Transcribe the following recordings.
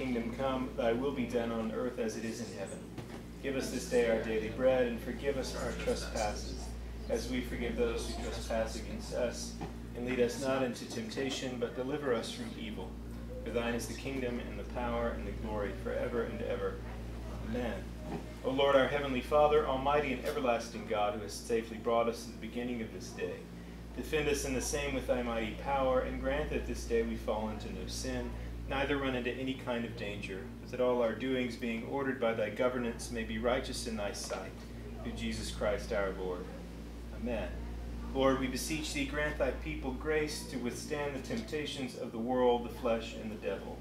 kingdom come, thy will be done on earth as it is in heaven. Give us this day our daily bread, and forgive us our trespasses, as we forgive those who trespass against us. And lead us not into temptation, but deliver us from evil. For thine is the kingdom, and the power, and the glory, forever and ever. Amen. O Lord, our heavenly Father, almighty and everlasting God, who has safely brought us to the beginning of this day, defend us in the same with thy mighty power, and grant that this day we fall into no sin, neither run into any kind of danger, but that all our doings, being ordered by thy governance, may be righteous in thy sight. Through Jesus Christ our Lord. Amen. Lord, we beseech thee, grant thy people grace to withstand the temptations of the world, the flesh, and the devil,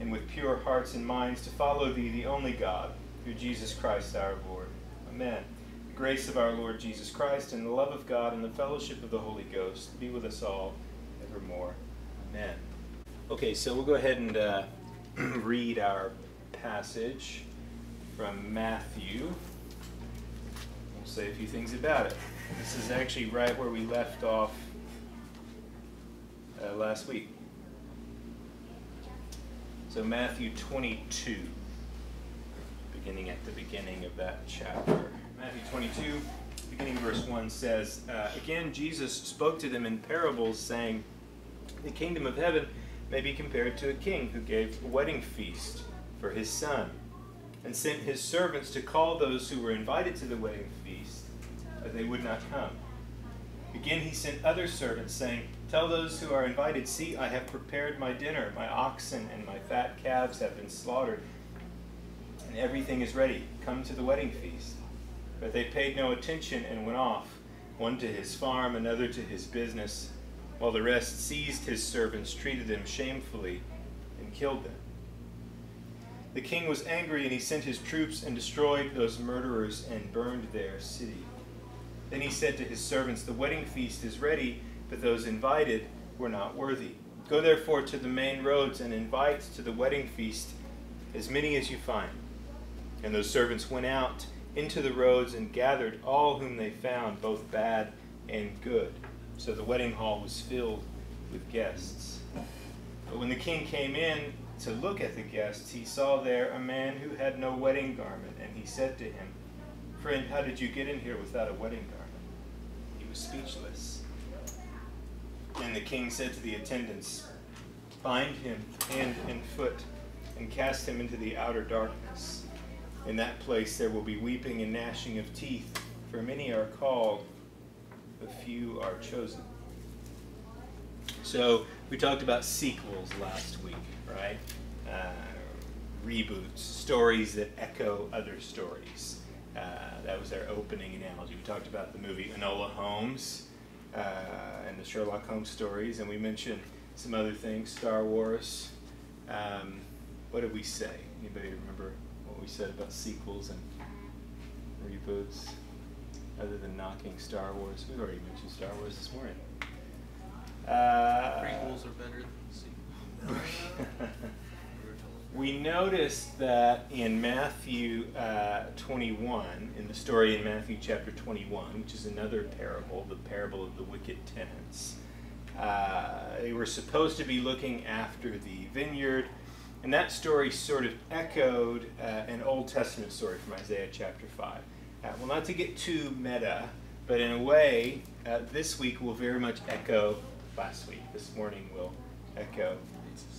and with pure hearts and minds to follow thee, the only God, through Jesus Christ our Lord. Amen. The grace of our Lord Jesus Christ, and the love of God, and the fellowship of the Holy Ghost be with us all evermore. Amen. Okay, so we'll go ahead and uh, read our passage from Matthew. We'll say a few things about it. This is actually right where we left off uh, last week. So, Matthew 22, beginning at the beginning of that chapter. Matthew 22, beginning verse 1 says, uh, Again, Jesus spoke to them in parables, saying, The kingdom of heaven may be compared to a king who gave a wedding feast for his son, and sent his servants to call those who were invited to the wedding feast but they would not come. Again, he sent other servants, saying, Tell those who are invited, See, I have prepared my dinner. My oxen and my fat calves have been slaughtered, and everything is ready. Come to the wedding feast. But they paid no attention and went off, one to his farm, another to his business, while the rest seized his servants, treated them shamefully, and killed them. The king was angry, and he sent his troops and destroyed those murderers and burned their city. Then he said to his servants, The wedding feast is ready, but those invited were not worthy. Go therefore to the main roads and invite to the wedding feast as many as you find. And those servants went out into the roads and gathered all whom they found, both bad and good. So the wedding hall was filled with guests. But when the king came in to look at the guests, he saw there a man who had no wedding garment, and he said to him, Friend, how did you get in here without a wedding garment? He was speechless. And the king said to the attendants, Bind him hand and foot, and cast him into the outer darkness. In that place there will be weeping and gnashing of teeth, for many are called, but few are chosen. So we talked about sequels last week, right? Uh, reboots, stories that echo other stories. Uh, that was our opening analogy. We talked about the movie Enola Holmes uh, and the Sherlock Holmes stories, and we mentioned some other things, Star Wars. Um, what did we say? Anybody remember what we said about sequels and reboots? Other than knocking Star Wars, we've already mentioned Star Wars this morning. Uh, Prequels are better than sequels. we noticed that in Matthew uh, 21, in the story in Matthew chapter 21, which is another parable, the parable of the wicked tenants, uh, they were supposed to be looking after the vineyard, and that story sort of echoed uh, an Old Testament story from Isaiah chapter 5. Uh, well, not to get too meta, but in a way, uh, this week will very much echo last week. This morning will echo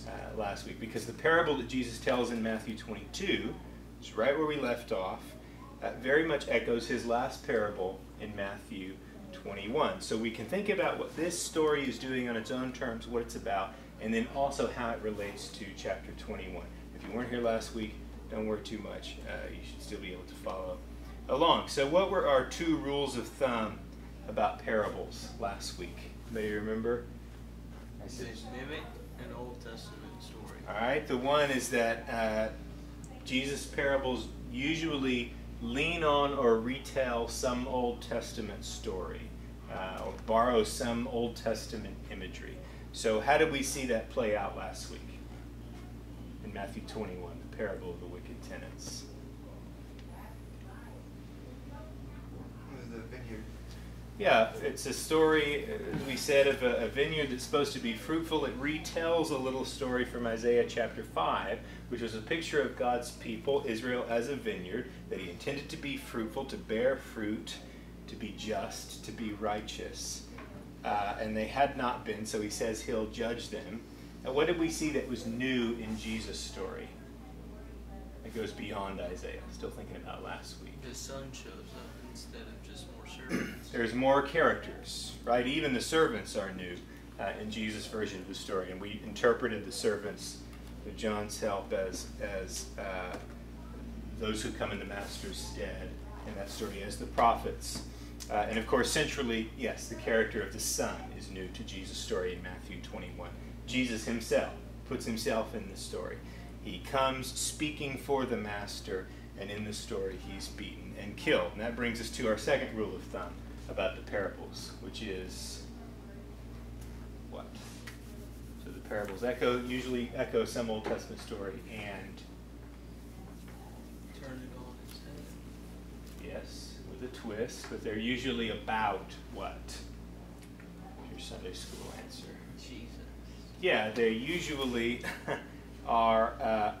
uh, last week because the parable that Jesus tells in Matthew 22, is right where we left off, uh, very much echoes his last parable in Matthew 21. So we can think about what this story is doing on its own terms, what it's about, and then also how it relates to chapter 21. If you weren't here last week, don't worry too much. Uh, you should still be able to follow along. So, what were our two rules of thumb about parables last week? May you remember? I said, mimic an Old Testament story. All right. The one is that uh, Jesus' parables usually lean on or retell some Old Testament story uh, or borrow some Old Testament imagery. So, how did we see that play out last week in Matthew 21, the parable of the wicked tenants? Yeah, it's a story, as we said, of a, a, vineyard that's supposed to be fruitful. It retells a little story from Isaiah chapter 5, which was a picture of God's people, Israel, as a vineyard, that he intended to be fruitful, to bear fruit, to be just, to be righteous. Uh, and they had not been, so he says he'll judge them. And what did we see that was new in Jesus' story? It goes beyond Isaiah. Still thinking about last week. The son shows up instead of. There's more characters, right? Even the servants are new uh, in Jesus' version of the story, and we interpreted the servants with John's help as as uh, those who come in the master's stead in that story as the prophets. Uh, and of course, centrally, yes, the character of the Son is new to Jesus' story in Matthew 21. Jesus himself puts himself in the story. He comes speaking for the Master, and in the story, he's beaten and kill. And that brings us to our second rule of thumb about the parables, which is what? So the parables echo usually echo some Old Testament story and turn it on its head. Yes, with a twist, but they're usually about what? Your Sunday school answer. Jesus. Yeah, they usually are uh,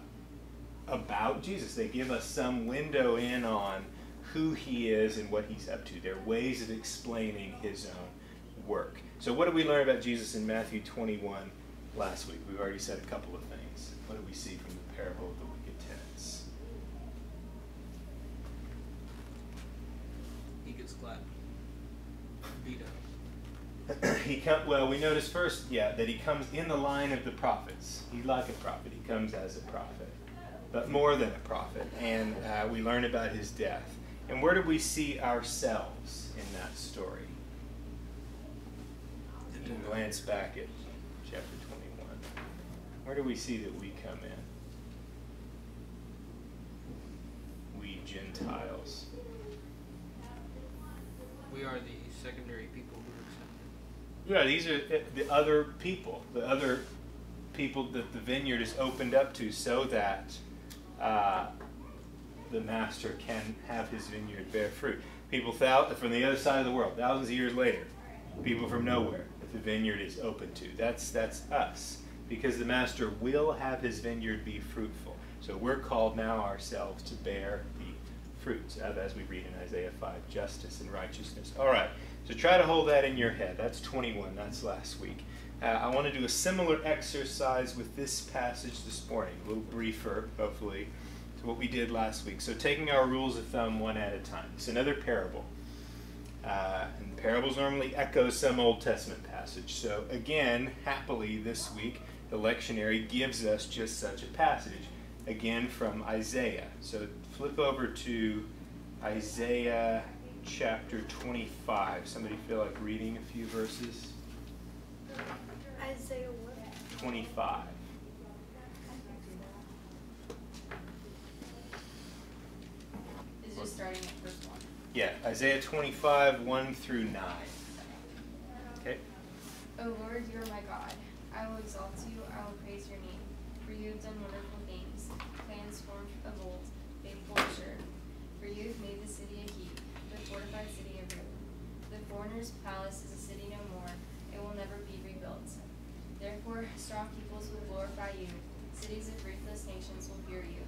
about Jesus. They give us some window in on who he is and what he's up to. They're ways of explaining his own work. So, what did we learn about Jesus in Matthew 21 last week? We've already said a couple of things. What did we see from the parable of the wicked tenants? He gets clapped. Beat up. he come, well, we notice first, yeah, that he comes in the line of the prophets. He's like a prophet. He comes as a prophet, but more than a prophet. And uh, we learn about his death. And where do we see ourselves in that story? You can glance back at chapter 21. Where do we see that we come in? We Gentiles. We are the secondary people who are accepted. Yeah, these are the other people, the other people that the vineyard is opened up to so that uh, the master can have his vineyard bear fruit. People from the other side of the world, thousands of years later, people from nowhere the vineyard is open to. That's that's us because the master will have his vineyard be fruitful. So we're called now ourselves to bear the fruits, of as we read in Isaiah 5, justice and righteousness. All right, so try to hold that in your head. That's 21, that's last week. Uh, I want to do a similar exercise with this passage this morning, a little briefer, hopefully what we did last week. So, taking our rules of thumb one at a time. It's another parable. Uh, and parables normally echo some Old Testament passage. So, again, happily this week, the lectionary gives us just such a passage. Again, from Isaiah. So, flip over to Isaiah chapter 25. Somebody feel like reading a few verses? Isaiah what? 25. Just starting at verse 1. Yeah, Isaiah 25, 1 through 9. Okay. O Lord, you are my God. I will exalt you, I will praise your name. For you have done wonderful things, plans formed of old, faithful and sure. For you have made the city a heap, the fortified city a ruin. The foreigner's palace is a city no more, it will never be rebuilt. Therefore, strong peoples will glorify you, cities of ruthless nations will fear you.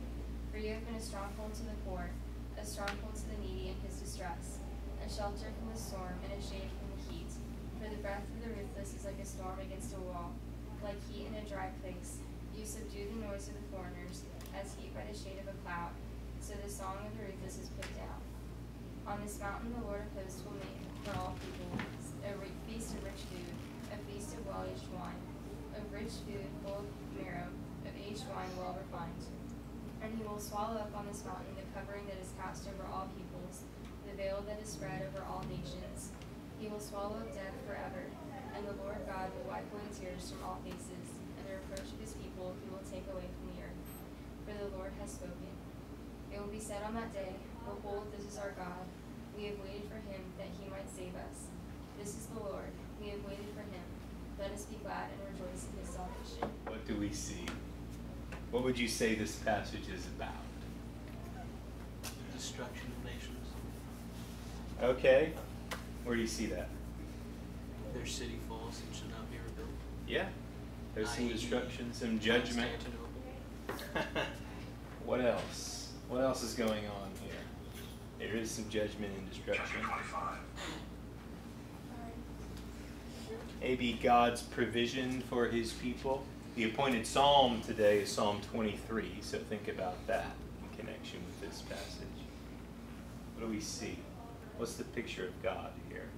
For you have been a stronghold to the poor a stronghold to the needy in his distress, a shelter from the storm and a shade from the heat. For the breath of the ruthless is like a storm against a wall, like heat in a dry place. You subdue the noise of the foreigners, as heat by the shade of a cloud. So the song of the ruthless is put down. On this mountain the Lord of hosts will make for all people a feast of rich food, a feast of well-aged wine, of rich food full of marrow, of aged wine well refined. And he will swallow up on this mountain covering that is cast over all peoples, the veil that is spread over all nations. He will swallow up death forever, and the Lord God will wipe away tears from all faces, and the reproach of his people he will take away from the earth. For the Lord has spoken. It will be said on that day, Behold, this is our God. We have waited for him that he might save us. This is the Lord. We have waited for him. Let us be glad and rejoice in his salvation. What do we see? What would you say this passage is about? The destruction of nations. Okay. Where do you see that? Their city falls and should not be rebuilt. Yeah. There's some destruction, some judgment. What else? What else is going on here? There is some judgment and destruction. Maybe God's provision for his people. The appointed psalm today is Psalm 23, so think about that in connection with this passage. What do we see? What's the picture of God here?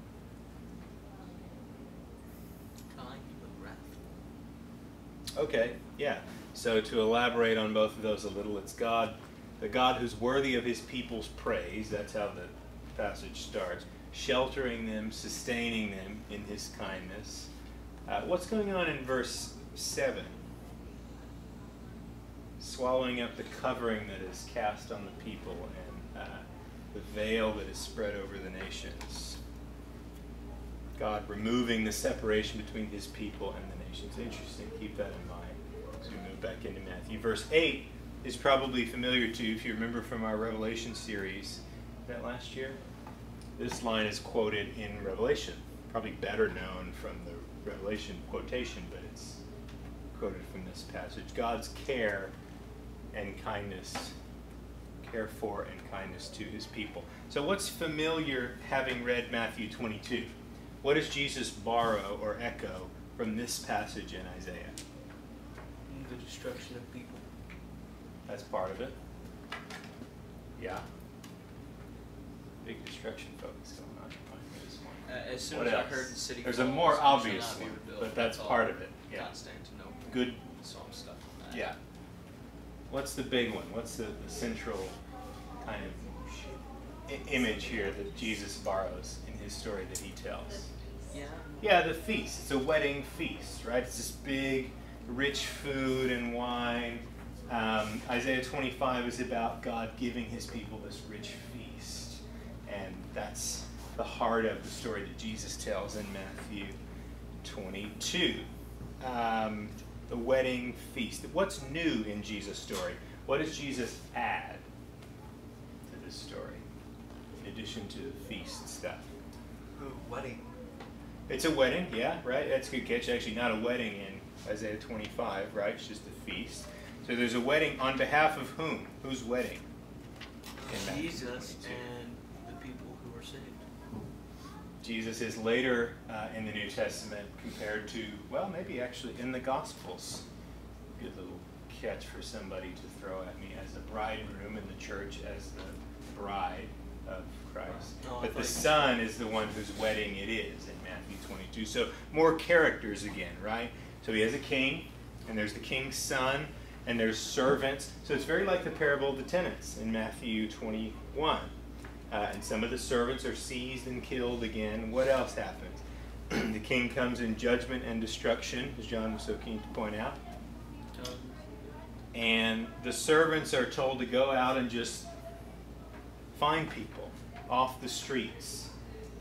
Kind but wrathful. Okay, yeah. So to elaborate on both of those a little, it's God, the God who's worthy of his people's praise. That's how the passage starts. Sheltering them, sustaining them in his kindness. Uh, what's going on in verse 7? Swallowing up the covering that is cast on the people and the veil that is spread over the nations. God removing the separation between his people and the nations. Interesting. Keep that in mind as we move back into Matthew. Verse 8 is probably familiar to you if you remember from our Revelation series. That last year? This line is quoted in Revelation. Probably better known from the Revelation quotation, but it's quoted from this passage. God's care and kindness, care for and kindness to his people. So, what's familiar having read Matthew 22? What does Jesus borrow or echo from this passage in Isaiah? The destruction of people. That's part of it. Yeah. Big destruction focus going on this one. Uh, as soon What as I heard the city There's a more obvious one, rebuilt. but that's part of it, yeah. Constantinople. Good. Saw stuff on that. Yeah. What's the big one? What's the, the central kind of I- image here that Jesus borrows in his story that he tells? Yeah. Yeah, the feast. It's a wedding feast, right? It's this big, rich food and wine. Um, Isaiah 25 is about God giving his people this rich feast. And that's the heart of the story that Jesus tells in Matthew 22. Um, the wedding feast. What's new in Jesus' story? What does Jesus add to this story in addition to the feast stuff? Wedding. It's a wedding, yeah, right? That's a good catch. Actually, not a wedding in Isaiah 25, right? It's just a feast. So there's a wedding on behalf of whom? Whose wedding? In Jesus and the people who are saved. Jesus is later uh, in the New Testament compared to, well, maybe actually in the Gospels. Good little catch for somebody to throw at me as the bridegroom in the church as the bride of Christ. Oh, but the Son is the one whose wedding it is in Matthew 22. So more characters again, right? So he has a king, and there's the king's son, and there's servants. So it's very like the parable of the tenants in Matthew 21. Uh, and some of the servants are seized and killed again. What else happens? the king comes in judgment and destruction, as John was so keen to point out. And the servants are told to go out and just find people off the streets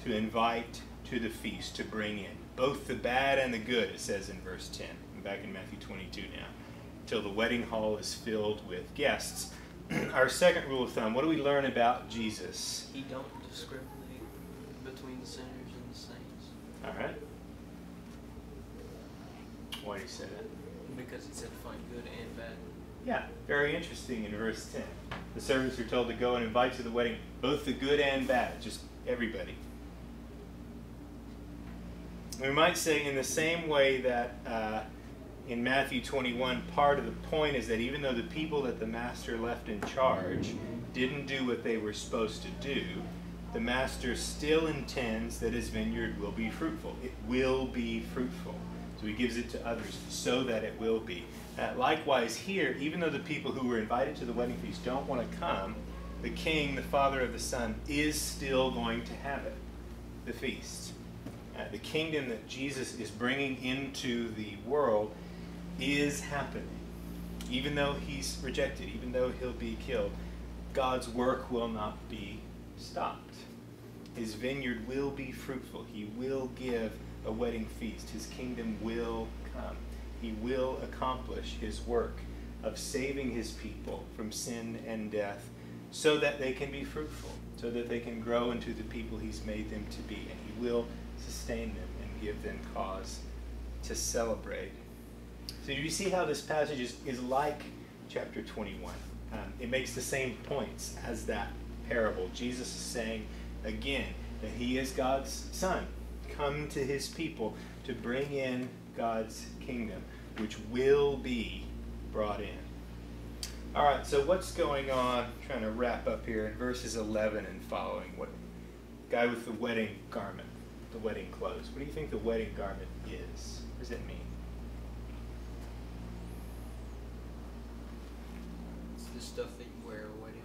to invite to the feast, to bring in both the bad and the good, it says in verse 10. I'm back in Matthew 22 now. Till the wedding hall is filled with guests. Our second rule of thumb what do we learn about Jesus? He don't discriminate between the sinners and the saints. All right. Why do you say that? Because he said find good and bad. Yeah, very interesting in verse 10. The servants are told to go and invite to the wedding both the good and bad, just everybody. We might say, in the same way that uh, in Matthew 21, part of the point is that even though the people that the master left in charge didn't do what they were supposed to do, the master still intends that his vineyard will be fruitful. It will be fruitful. So he gives it to others so that it will be. Uh, likewise, here, even though the people who were invited to the wedding feast don't want to come, the king, the father of the son, is still going to have it the feast. Uh, the kingdom that Jesus is bringing into the world is happening. Even though he's rejected, even though he'll be killed, God's work will not be stopped. His vineyard will be fruitful. He will give a wedding feast. His kingdom will come. He will accomplish his work of saving his people from sin and death so that they can be fruitful, so that they can grow into the people He's made them to be. And He will sustain them and give them cause to celebrate. So you see how this passage is, is like chapter 21. Um, it makes the same points as that parable. Jesus is saying again that he is God's son, come to his people to bring in God's kingdom, which will be brought in. All right, so what's going on? I'm trying to wrap up here in verses 11 and following. What guy with the wedding garment, the wedding clothes? What do you think the wedding garment is? What does it mean? It's the stuff that you wear at wedding.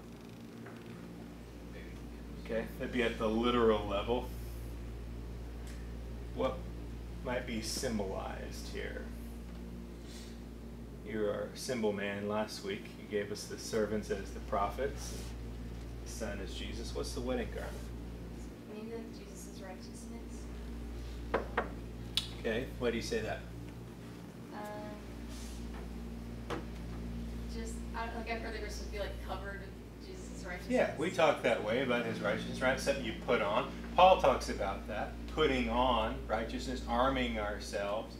Maybe. Okay, that'd be at the literal level. What might be symbolized here? You're our symbol man last week. You gave us the servants as the prophets, the son as Jesus. What's the wedding garment? Maybe like Jesus' righteousness. Okay, why do you say that? I don't, like I've heard that we're be like covered in Jesus' righteousness. Yeah, we talk that way about his righteousness, right? Something you put on. Paul talks about that, putting on righteousness, arming ourselves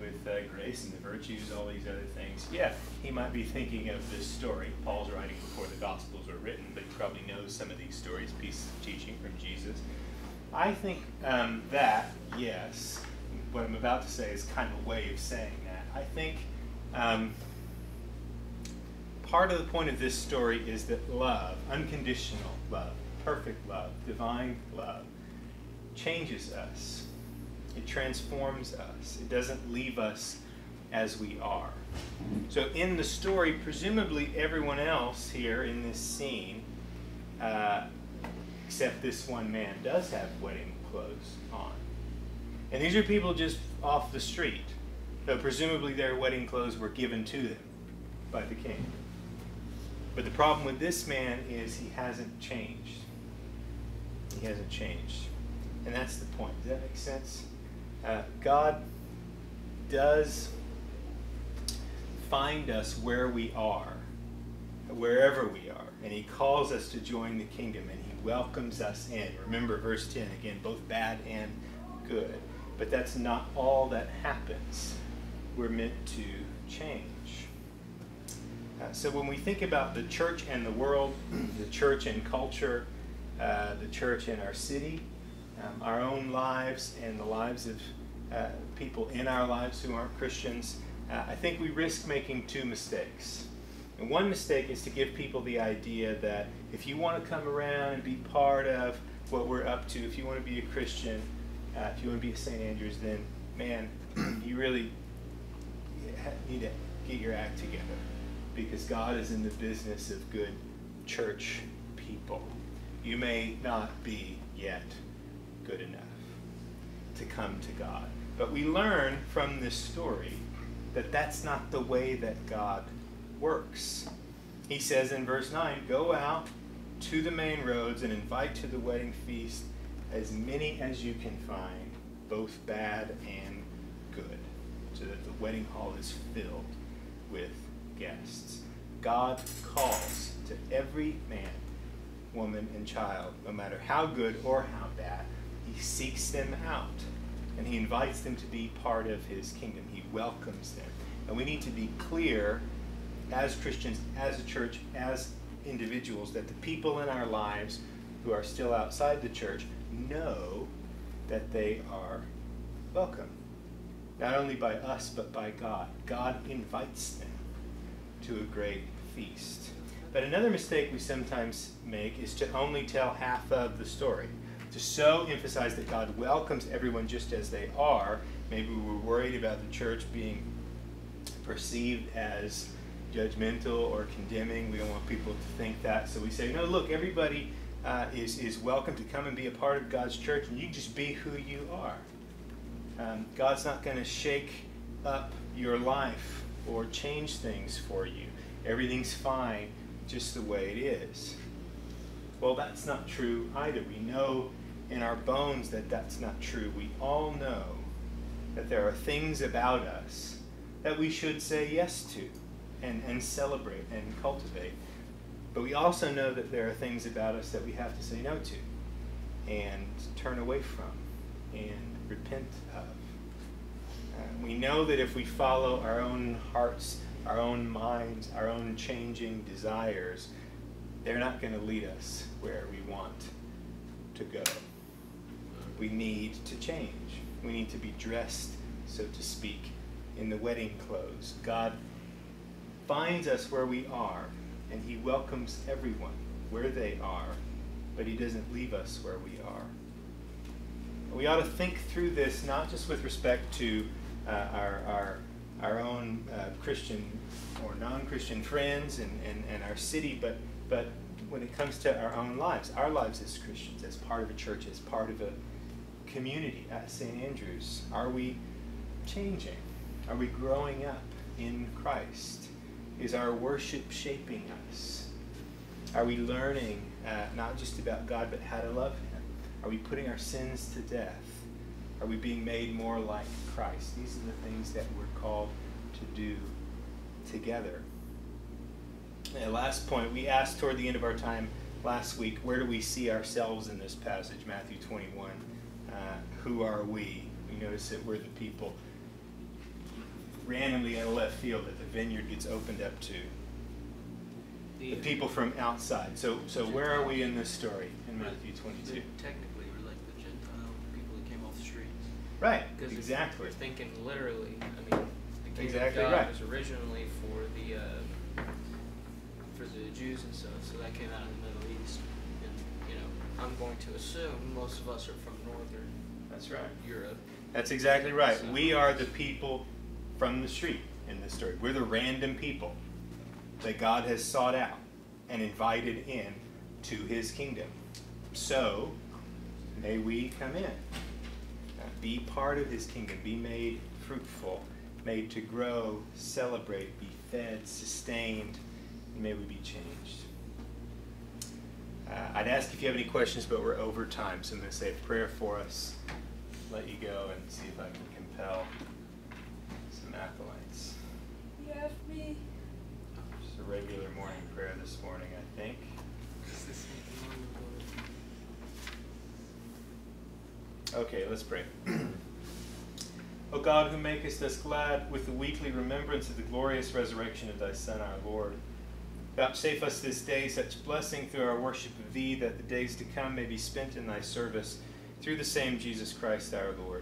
with uh, grace and the virtues, all these other things. Yeah, he might be thinking of this story. Paul's writing before the Gospels were written, but he probably knows some of these stories, pieces of teaching from Jesus. I think um, that, yes, what I'm about to say is kind of a way of saying that. I think um, part of the point of this story is that love, unconditional love, perfect love, divine love, changes us. It transforms us. It doesn't leave us as we are. So, in the story, presumably everyone else here in this scene, uh, except this one man, does have wedding clothes on. And these are people just off the street. So, presumably their wedding clothes were given to them by the king. But the problem with this man is he hasn't changed. He hasn't changed. And that's the point. Does that make sense? Uh, God does find us where we are, wherever we are, and He calls us to join the kingdom, and He welcomes us in. Remember verse 10 again, both bad and good. But that's not all that happens. We're meant to change. Uh, so when we think about the church and the world, the church and culture, uh, the church in our city, um, our own lives, and the lives of uh, people in our lives who aren't Christians, uh, I think we risk making two mistakes. And one mistake is to give people the idea that if you want to come around and be part of what we're up to, if you want to be a Christian, uh, if you want to be a St. Andrew's, then man, you really need to get your act together because God is in the business of good church people. You may not be yet good enough to come to God. But we learn from this story that that's not the way that God works. He says in verse 9 Go out to the main roads and invite to the wedding feast as many as you can find, both bad and good, so that the wedding hall is filled with guests. God calls to every man, woman, and child, no matter how good or how bad, He seeks them out and He invites them to be part of His kingdom. He welcomes them. And we need to be clear as Christians, as a church, as individuals, that the people in our lives who are still outside the church know that they are welcome. Not only by us, but by God. God invites them to a great feast. But another mistake we sometimes make is to only tell half of the story. To so emphasize that God welcomes everyone just as they are. Maybe we're worried about the church being perceived as judgmental or condemning. We don't want people to think that. So we say, no, look, everybody uh, is, is welcome to come and be a part of God's church, and you just be who you are. Um, God's not going to shake up your life or change things for you. Everything's fine just the way it is. Well, that's not true either. We know in our bones that that's not true. We all know that there are things about us that we should say yes to and, and celebrate and cultivate. But we also know that there are things about us that we have to say no to and turn away from and repent of. Uh, we know that if we follow our own hearts, our own minds, our own changing desires, they're not going to lead us where we want to go. We need to change. We need to be dressed, so to speak, in the wedding clothes. God finds us where we are, and He welcomes everyone where they are, but He doesn't leave us where we are. We ought to think through this not just with respect to our, our, our own uh, Christian or non Christian friends and, and, and our city, but, but when it comes to our own lives, our lives as Christians, as part of a church, as part of a community at St. Andrew's, are we changing? Are we growing up in Christ? Is our worship shaping us? Are we learning uh, not just about God, but how to love Him? Are we putting our sins to death? Are we being made more like Christ? These are the things that we're called to do together. And last point, we asked toward the end of our time last week, where do we see ourselves in this passage, Matthew 21? Uh, who are we? We notice that we're the people randomly in a left field that the vineyard gets opened up to. The people from outside. So, so where are we in this story in Matthew 22? Technically, we're like the Gentile people that came off the streets. Right, Because exactly. You're thinking literally, I mean, the kingdom Exactly of God right. was originally for the uh, for the Jews and stuff, so that came out of the Middle East. And you know, I'm going to assume most of us are from northern That's right. Europe. That's exactly right. We are the people from the street in this story. We're the random people that God has sought out and invited in to his kingdom. So, may we come in, be part of his kingdom, be made fruitful, made to grow, celebrate, be fed, sustained, and may we be changed. Uh, I'd ask if you have any questions, but we're over time, so I'm going to say a prayer for us, let you go, and see if I can compel some acolytes. You have me. Just a regular morning prayer this morning, I think. Is this something Okay, let's pray. o God, who makest us glad with the weekly remembrance of the glorious resurrection of thy Son, our Lord, vouchsafe us this day such blessing through our worship of thee that the days to come may be spent in thy service through the same Jesus Christ our Lord.